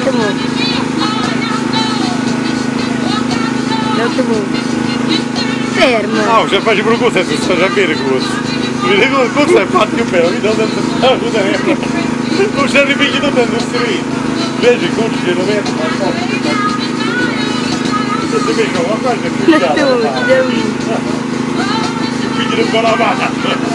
muito bom. Muito bom. Ferma. Não, že pač drugo se to že birgus. Videl sem, kako se je patil pero, videl sem, da je to reklo. To še ni bilo do ten industriji. Beži, Veja že ne vem. Se se mi je kako, kako je NÃO Videl sem, da je to.